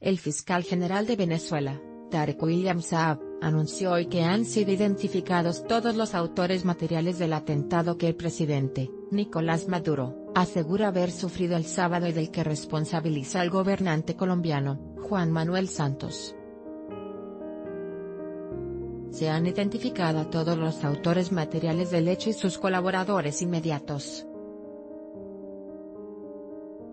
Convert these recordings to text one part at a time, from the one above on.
El fiscal general de Venezuela, Tarek William Saab, anunció hoy que han sido identificados todos los autores materiales del atentado que el presidente, Nicolás Maduro, asegura haber sufrido el sábado y del que responsabiliza al gobernante colombiano, Juan Manuel Santos. Se han identificado a todos los autores materiales del hecho y sus colaboradores inmediatos.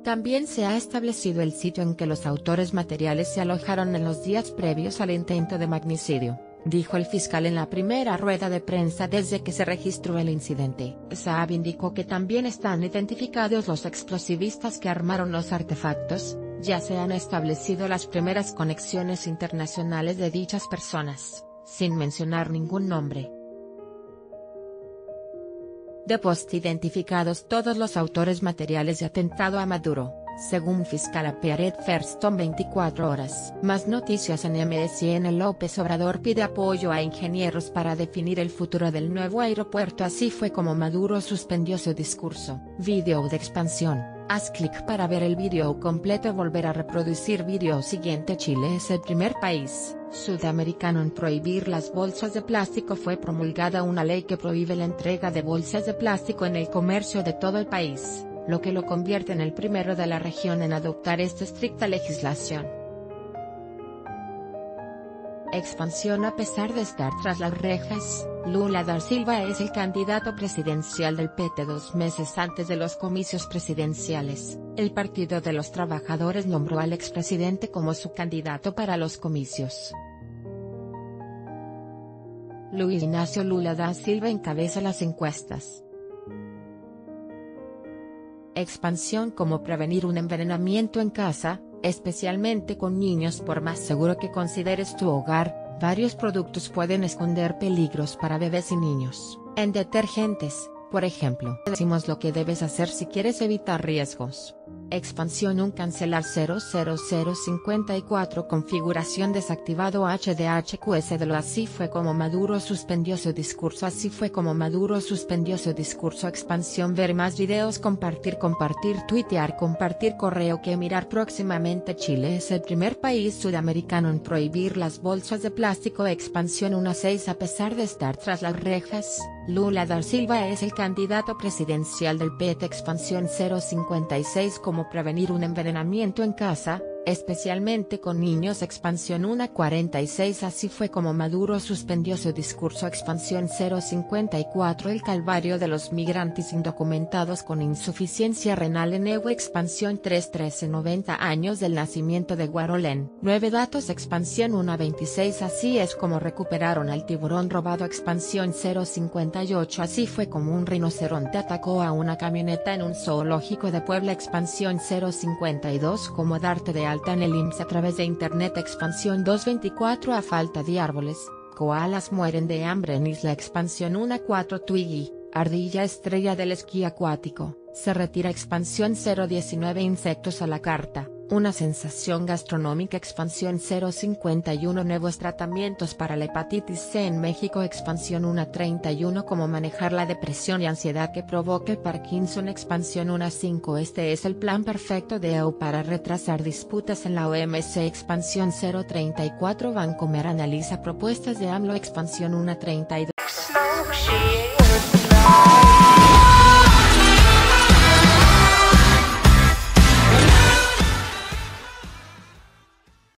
También se ha establecido el sitio en que los autores materiales se alojaron en los días previos al intento de magnicidio, dijo el fiscal en la primera rueda de prensa desde que se registró el incidente. Saab indicó que también están identificados los explosivistas que armaron los artefactos, ya se han establecido las primeras conexiones internacionales de dichas personas, sin mencionar ningún nombre de post identificados todos los autores materiales de atentado a Maduro, según fiscal Pierre Ferston 24 horas. Más noticias en MSN López Obrador pide apoyo a ingenieros para definir el futuro del nuevo aeropuerto así fue como Maduro suspendió su discurso. Video de expansión. Haz clic para ver el video completo volver a reproducir video siguiente. Chile es el primer país sudamericano en prohibir las bolsas de plástico. Fue promulgada una ley que prohíbe la entrega de bolsas de plástico en el comercio de todo el país, lo que lo convierte en el primero de la región en adoptar esta estricta legislación. Expansión A pesar de estar tras las rejas, Lula da Silva es el candidato presidencial del PT dos meses antes de los comicios presidenciales. El Partido de los Trabajadores nombró al expresidente como su candidato para los comicios. Luis Ignacio Lula da Silva encabeza las encuestas. Expansión Cómo prevenir un envenenamiento en casa, especialmente con niños por más seguro que consideres tu hogar, varios productos pueden esconder peligros para bebés y niños. En detergentes, por ejemplo, decimos lo que debes hacer si quieres evitar riesgos. Expansión un cancelar 00054 configuración desactivado HDHQS de lo así fue como Maduro suspendió su discurso así fue como Maduro suspendió su discurso. Expansión ver más videos compartir compartir tuitear compartir correo que mirar próximamente. Chile es el primer país sudamericano en prohibir las bolsas de plástico. Expansión 1.6 a pesar de estar tras las rejas, Lula da Silva es el candidato presidencial del PT expansión 056 como como prevenir un envenenamiento en casa, especialmente con niños Expansión 1.46 Así fue como Maduro suspendió su discurso Expansión 054 El calvario de los migrantes indocumentados con insuficiencia renal en EU Expansión 313 90 años del nacimiento de Guarolén. 9 datos Expansión 1.26 Así es como recuperaron al tiburón robado Expansión 058 Así fue como un rinoceronte atacó a una camioneta en un zoológico de Puebla Expansión 052 como darte de en el IMSS a través de Internet Expansión 224 a falta de árboles, koalas mueren de hambre en Isla Expansión 14 Twiggy, ardilla estrella del esquí acuático, se retira Expansión 019 insectos a la carta. Una sensación gastronómica Expansión 051 Nuevos tratamientos para la hepatitis C en México Expansión 131 Cómo manejar la depresión y ansiedad que provoque Parkinson Expansión 15 Este es el plan perfecto de EU para retrasar disputas en la OMC Expansión 034 Bancomer analiza propuestas de AMLO Expansión 132